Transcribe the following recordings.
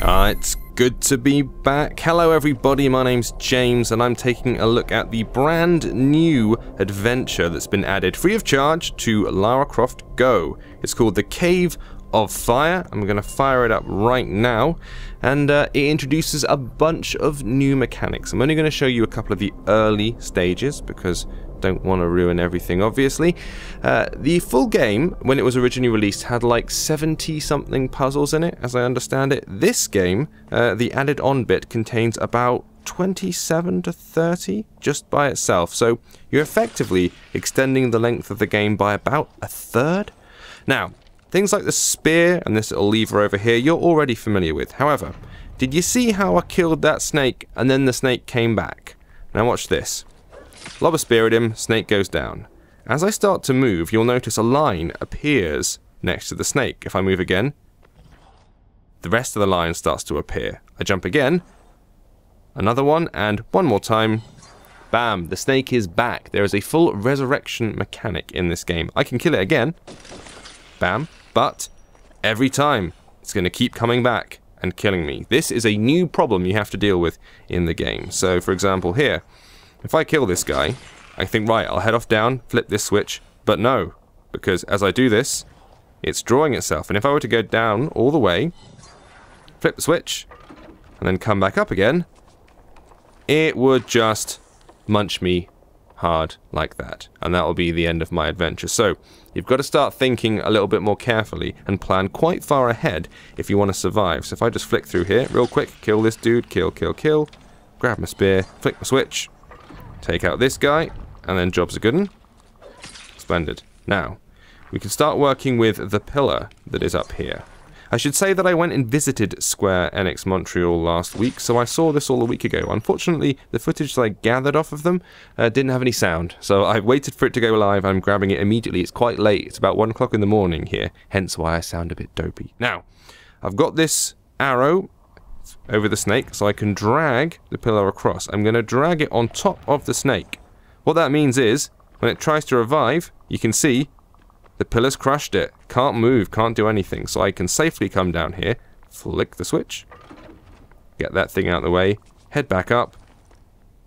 Uh, it's good to be back. Hello everybody, my name's James and I'm taking a look at the brand new adventure that's been added free of charge to Lara Croft Go. It's called The Cave of Fire. I'm going to fire it up right now and uh, it introduces a bunch of new mechanics. I'm only going to show you a couple of the early stages because don't want to ruin everything, obviously. Uh, the full game, when it was originally released, had like 70 something puzzles in it, as I understand it. This game, uh, the added on bit, contains about 27 to 30 just by itself. So you're effectively extending the length of the game by about a third. Now, things like the spear and this little lever over here, you're already familiar with. However, did you see how I killed that snake and then the snake came back? Now watch this. Lob a spear at him, snake goes down. As I start to move, you'll notice a line appears next to the snake. If I move again, the rest of the line starts to appear. I jump again, another one, and one more time. Bam, the snake is back. There is a full resurrection mechanic in this game. I can kill it again. Bam, but every time it's going to keep coming back and killing me. This is a new problem you have to deal with in the game. So, for example, here, if I kill this guy, I think, right, I'll head off down, flip this switch, but no, because as I do this, it's drawing itself. And if I were to go down all the way, flip the switch, and then come back up again, it would just munch me hard like that. And that will be the end of my adventure. So, you've got to start thinking a little bit more carefully and plan quite far ahead if you want to survive. So if I just flick through here, real quick, kill this dude, kill, kill, kill, grab my spear, flick my switch, Take out this guy, and then job's are good. Splendid. Now, we can start working with the pillar that is up here. I should say that I went and visited Square Enix Montreal last week, so I saw this all a week ago. Unfortunately, the footage that I gathered off of them uh, didn't have any sound, so I waited for it to go live. I'm grabbing it immediately. It's quite late. It's about 1 o'clock in the morning here, hence why I sound a bit dopey. Now, I've got this arrow over the snake so I can drag the pillar across. I'm going to drag it on top of the snake. What that means is, when it tries to revive, you can see the pillar's crushed it. Can't move, can't do anything. So I can safely come down here, flick the switch, get that thing out of the way, head back up,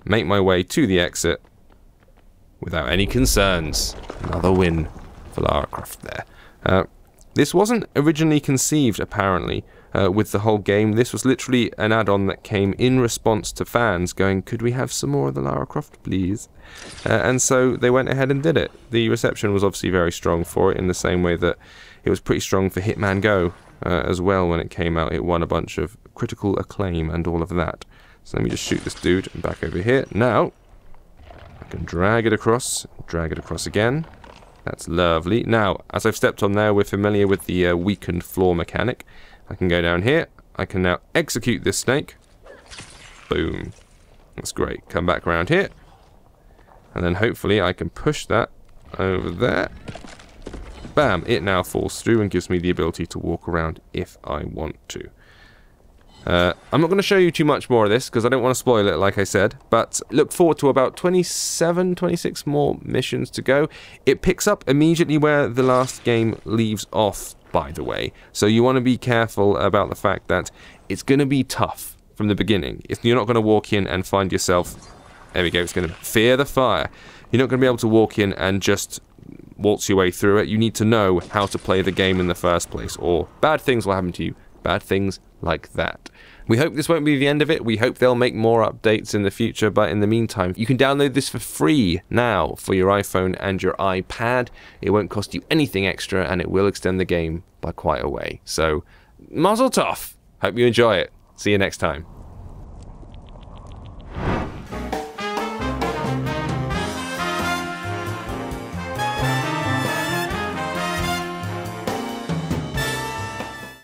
make my way to the exit without any concerns. Another win for Lara Croft there. Uh, this wasn't originally conceived, apparently, uh, with the whole game. This was literally an add-on that came in response to fans going, could we have some more of the Lara Croft, please? Uh, and so they went ahead and did it. The reception was obviously very strong for it in the same way that it was pretty strong for Hitman Go uh, as well when it came out. It won a bunch of critical acclaim and all of that. So let me just shoot this dude back over here. Now, I can drag it across, drag it across again. That's lovely. Now, as I've stepped on there, we're familiar with the uh, weakened floor mechanic. I can go down here. I can now execute this snake. Boom. That's great. Come back around here. And then hopefully I can push that over there. Bam. It now falls through and gives me the ability to walk around if I want to. Uh, I'm not going to show you too much more of this because I don't want to spoil it, like I said, but look forward to about 27, 26 more missions to go. It picks up immediately where the last game leaves off by the way. So you want to be careful about the fact that it's going to be tough from the beginning. If you're not going to walk in and find yourself, there we go, it's going to fear the fire. You're not going to be able to walk in and just waltz your way through it. You need to know how to play the game in the first place, or bad things will happen to you. Bad things like that. We hope this won't be the end of it. We hope they'll make more updates in the future, but in the meantime, you can download this for free now for your iPhone and your iPad. It won't cost you anything extra and it will extend the game by quite a way. So, mazel tov! Hope you enjoy it. See you next time.